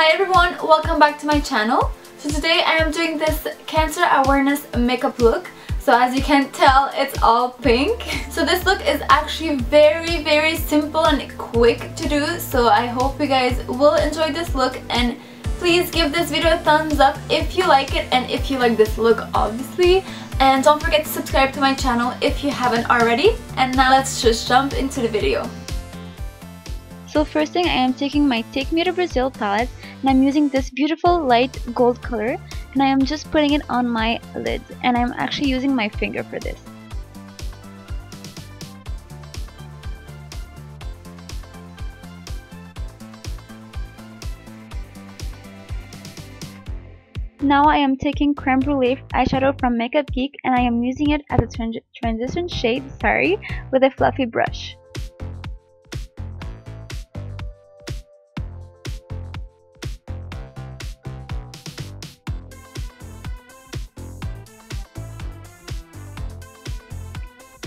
Hi everyone, welcome back to my channel. So today I am doing this cancer awareness makeup look. So as you can tell, it's all pink. So this look is actually very, very simple and quick to do. So I hope you guys will enjoy this look and please give this video a thumbs up if you like it and if you like this look obviously. And don't forget to subscribe to my channel if you haven't already. And now let's just jump into the video. So first thing I am taking my Take Me to Brazil palette and I'm using this beautiful light gold color and I am just putting it on my lids and I'm actually using my finger for this. Now I am taking Creme Brulee eyeshadow from Makeup Geek and I am using it as a trans transition shade, sorry, with a fluffy brush.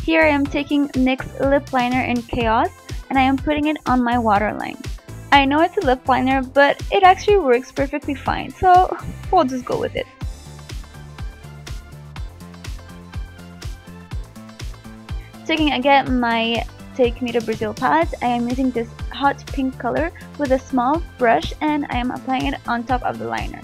Here I am taking NYX lip liner in Chaos and I am putting it on my waterline. I know it's a lip liner but it actually works perfectly fine so we'll just go with it. Taking again my Take Me to Brazil palette, I am using this hot pink color with a small brush and I am applying it on top of the liner.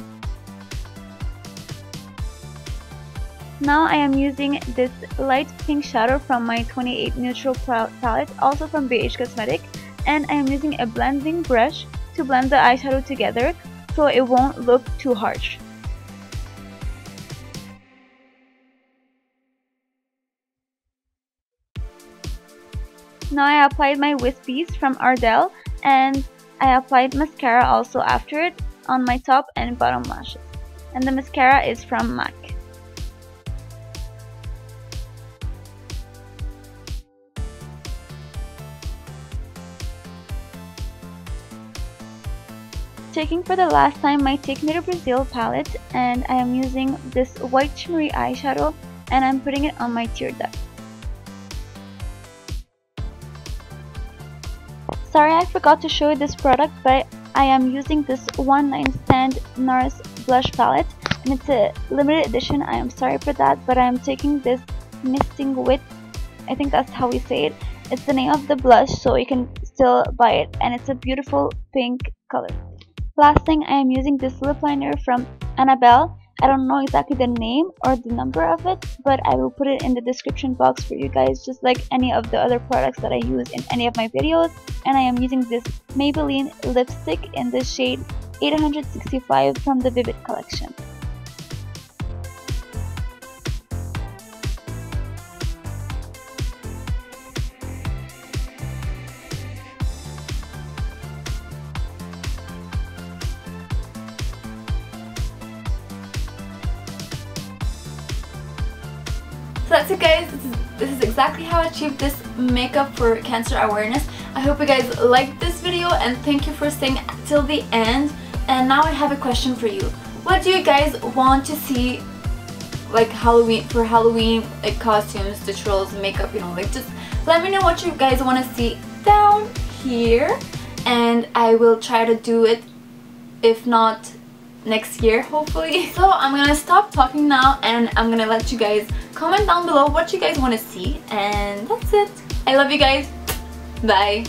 Now I am using this light pink shadow from my 28 neutral palette, also from BH Cosmetic, and I am using a blending brush to blend the eyeshadow together so it won't look too harsh. Now I applied my wispies from Ardell and I applied mascara also after it on my top and bottom lashes. And the mascara is from MAC. Taking for the last time my Take Me to Brazil palette and I am using this white shimmery eyeshadow and I'm putting it on my tear duct. Sorry I forgot to show you this product but I am using this one night stand NARS blush palette and it's a limited edition. I am sorry for that but I am taking this Mistinguette I think that's how we say it. It's the name of the blush so you can still buy it and it's a beautiful pink color Last thing I am using this lip liner from Annabelle. I don't know exactly the name or the number of it, but I will put it in the description box for you guys just like any of the other products that I use in any of my videos. And I am using this Maybelline lipstick in the shade 865 from the Vivid collection. So that's it guys, this is, this is exactly how I achieved this makeup for cancer awareness. I hope you guys liked this video and thank you for staying till the end. And now I have a question for you. What do you guys want to see like Halloween for Halloween like costumes, the trolls, makeup, you know, like just let me know what you guys want to see down here and I will try to do it if not next year hopefully. So I'm gonna stop talking now and I'm gonna let you guys comment down below what you guys want to see and that's it. I love you guys. Bye.